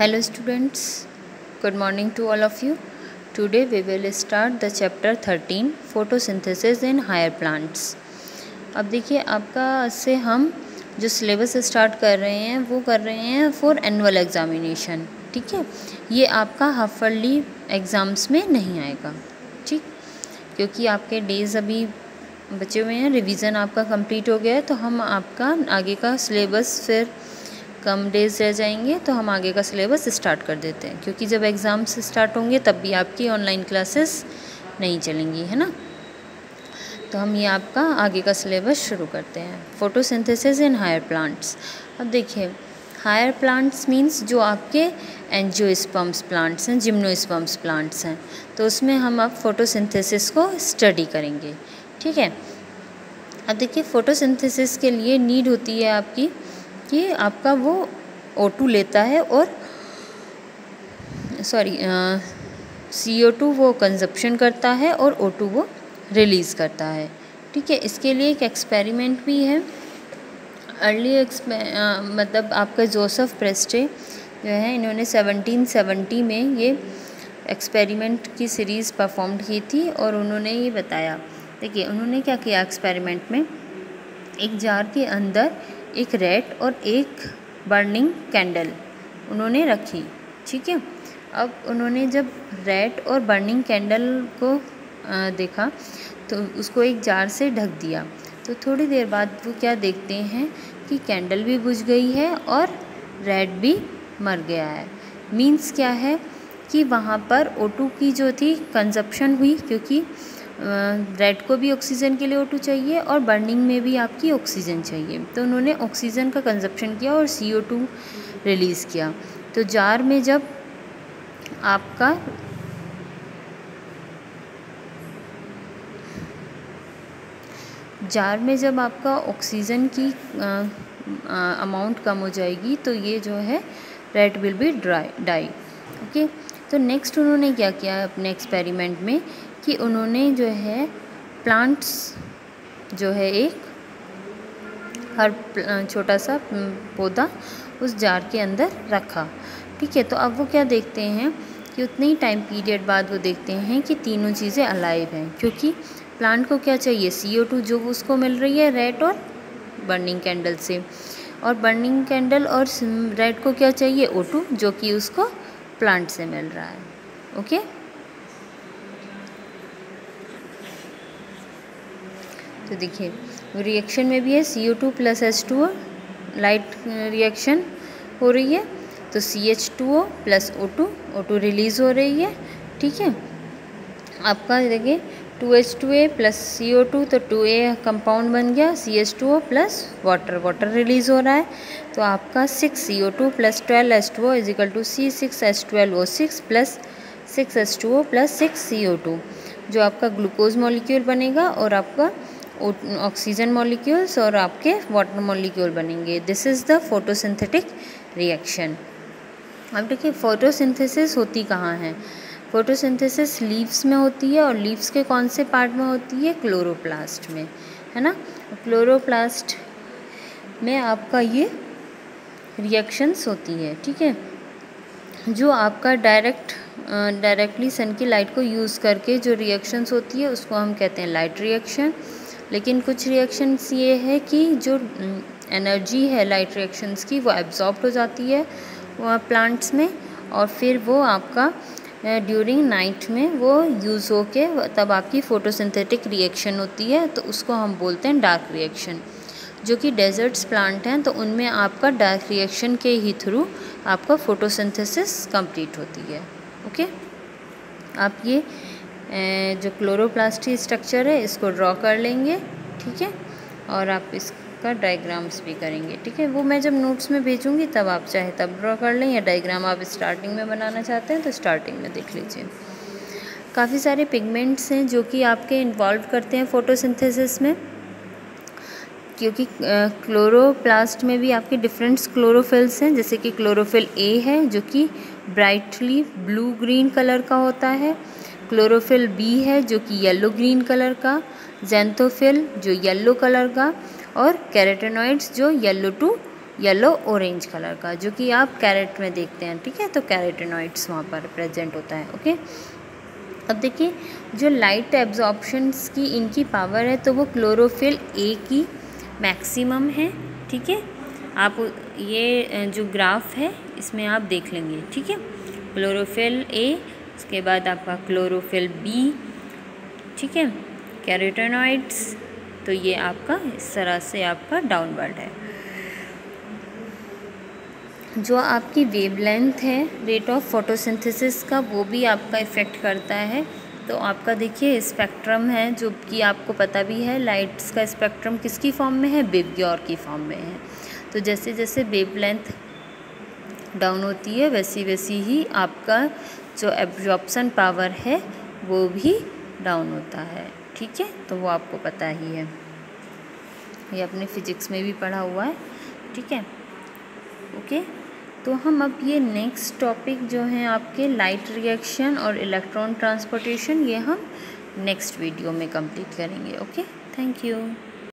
Hello students, good morning to all of you. Today we will start the chapter 13 photosynthesis in higher plants. अब देखिए आपका से हम जो सिलेबस स्टार्ट कर रहे हैं वो कर रहे हैं फॉर एनुअल एग्जामिनेशन ठीक है? ये आपका हाफ़ ईयरली एग्ज़ाम्स में नहीं आएगा। ठीक? क्योंकि आपके डेज़ अभी बचे हुए हैं रिवीजन आपका कंप्लीट हो गया है तो हम आपका आगे का सिलेबस फिर कम डेज़ रह जाएँगे तो हम आगे का सिलेबस स्टार्ट कर देते हैं। क्योंकि जब एग्ज़ाम्स स्टार्ट होंगे, तब भी आपकी ऑनलाइन क्लासेस नहीं चलेंगी, है ना? तो हम ये आपका आगे का सिलेबस शुरू करते हैं। फोटोसिंथेसिस इन हायर प्लांट्स अब देखिए हायर प्लांट्स मींस जो आपके एंजियोस्पर्म्स प्लांट्स हैं जिम्नोस्पर्म्स प्लांट्स हैं तो उसमें हम अब फोटोसिंथेसिस को स्टडी करेंगे। ठीक है? अब देखिए फोटोसिंथेसिस के लिए नीड होती है आपकी कि आपका वो O2 लेता है और सॉरी सी ओ टू वो कंजप्शन करता है और O2 वो रिलीज़ करता है। ठीक है, इसके लिए एक एक्सपेरिमेंट भी है। अर्ली एक्सपे मतलब आपका जोसेफ प्रेस्टे जो है, इन्होंने 1770 में ये एक्सपेरिमेंट की सीरीज़ परफॉर्म की थी और उन्होंने ये बताया। देखिए, उन्होंने क्या किया एक्सपेरिमेंट में? एक जार के अंदर एक रेड और एक बर्निंग कैंडल उन्होंने रखी, ठीक है? अब उन्होंने जब रेड और बर्निंग कैंडल को देखा तो उसको एक जार से ढक दिया। तो थोड़ी देर बाद वो क्या देखते हैं कि कैंडल भी बुझ गई है और रेड भी मर गया है। मीन्स क्या है कि वहाँ पर O2 की जो थी कंजप्शन हुई क्योंकि रेड को भी ऑक्सीजन के लिए ओ टू चाहिए और बर्निंग में भी आपकी ऑक्सीजन चाहिए। तो उन्होंने ऑक्सीजन का कंजप्शन किया और सी ओ टू रिलीज़ किया। तो जार में जब आपका जार में जब आपका ऑक्सीजन की अमाउंट कम हो जाएगी तो ये जो है red will be dry dye okay तो नेक्स्ट उन्होंने क्या किया अपने एक्सपेरिमेंट में? कि उन्होंने जो है प्लांट्स जो है एक हर छोटा सा पौधा उस जार के अंदर रखा। ठीक है तो अब वो क्या देखते हैं कि उतने ही टाइम पीरियड बाद वो देखते हैं कि तीनों चीज़ें अलाइव हैं। क्योंकि प्लांट को क्या चाहिए? सी ओ टू जो उसको मिल रही है रेड और बर्निंग कैंडल से। और बर्निंग कैंडल और रेड को क्या चाहिए? ओ टू जो कि उसको प्लांट से मिल रहा है। ओके तो देखिए रिएक्शन में भी है C O two plus H two O light reaction हो रही है तो C H two O plus O two O two release हो रही है, ठीक है? आपका देखिए two H two A plus C O two तो टू ए कंपाउंड बन गया C H two O plus water water release हो रहा है तो आपका six C O two plus twelve H two O equal to C six H twelve O six plus six H two O plus six C O two जो आपका glucose molecule बनेगा और आपका ऑक्सीजन मॉलिक्यूल्स और आपके water molecule बनेंगे। This is the photosynthetic reaction अब देखिए फोटोसिंथेसिस होती कहाँ है? फोटोसिंथेसिस लीव्स में होती है और लीव्स के कौन से पार्ट में होती है? क्लोरोप्लास्ट में, है ना? क्लोरोप्लास्ट में आपका ये रिएक्शंस होती है, ठीक है? जो आपका डायरेक्ट डायरेक्टली सन की लाइट को यूज़ करके जो रिएक्शंस होती है, उसको हम कहते हैं लाइट रिएक्शन लेकिन कुछ रिएक्शंस ये है कि जो एनर्जी है लाइट रिएक्शंस की, वो एब्जॉर्ब हो जाती है प्लांट्स में, और फिर वो आपका ड्यूरिंग नाइट में वो यूज़ हो के तब आपकी फ़ोटोसिंथेटिक रिएक्शन होती है तो उसको हम बोलते हैं डार्क रिएक्शन जो कि डेजर्ट्स प्लांट हैं तो उनमें आपका डार्क रिएक्शन के ही थ्रू आपका फ़ोटोसिंथेसिस कंप्लीट होती है। ओके आप ये जो क्लोरोप्लास्टी स्ट्रक्चर है, इसको ड्रॉ कर लेंगे, ठीक है? और आप इसका डायग्राम्स भी करेंगे, ठीक है? वो मैं जब नोट्स में भेजूँगी, तब आप चाहे तब ड्रॉ कर लें, या डायग्राम आप स्टार्टिंग में बनाना चाहते हैं तो स्टार्टिंग में देख लीजिए। काफ़ी सारे पिगमेंट्स हैं, जो कि आपके इन्वॉल्व करते हैं फ़ोटोसिंथेसिस में। क्योंकि क्लोरोप्लास्ट में भी आपके डिफरेंट्स क्लोरोफिल्स हैं, जैसे कि क्लोरोफिल ए है, जो कि ब्राइटली ब्लू ग्रीन कलर का होता है। क्लोरोफिल बी है, जो कि येलो ग्रीन कलर का जेंथोफिल जो येलो कलर का, और कैरेटेनॉइड्स जो yellow to yellow orange colour का, जो कि आप कैरेट में देखते हैं, ठीक है? तो कैरेटेनॉइड्स वहाँ पर प्रेजेंट होता है ओके अब देखिए, जो लाइट एब्जॉर्प्शंस की इनकी पावर है तो वो क्लोरोफिल ए की मैक्सिमम है, ठीक है? आप ये, जो ग्राफ है, इसमें आप देख लेंगे, ठीक है? क्लोरोफिल ए उसके बाद आपका क्लोरोफिल बी ठीक है? कैरेटोनॉइड्स तो ये आपका इस तरह से आपका डाउनवर्ड है। जो आपकी वेवलेंथ है रेट ऑफ़ फोटोसिंथेसिस का, वो भी आपका इफ़ेक्ट करता है। तो आपका देखिए स्पेक्ट्रम है, जो कि आपको पता भी है लाइट्स का स्पेक्ट्रम किसकी फॉर्म में है? बेबग्योर की फॉर्म में है। तो जैसे जैसे वेवलेंथ डाउन होती है, वैसी वैसी ही आपका जो एब्जॉर्प्शन पावर है, वो भी डाउन होता है। ठीक है? तो वो आपको पता ही है। ये अपने फिजिक्स में भी पढ़ा हुआ है। ठीक है? ओके? तो हम अब ये नेक्स्ट टॉपिक जो हैं आपके लाइट रिएक्शन और इलेक्ट्रॉन ट्रांसपोर्टेशन ये हम नेक्स्ट वीडियो में कंप्लीट करेंगे। ओके? Thank you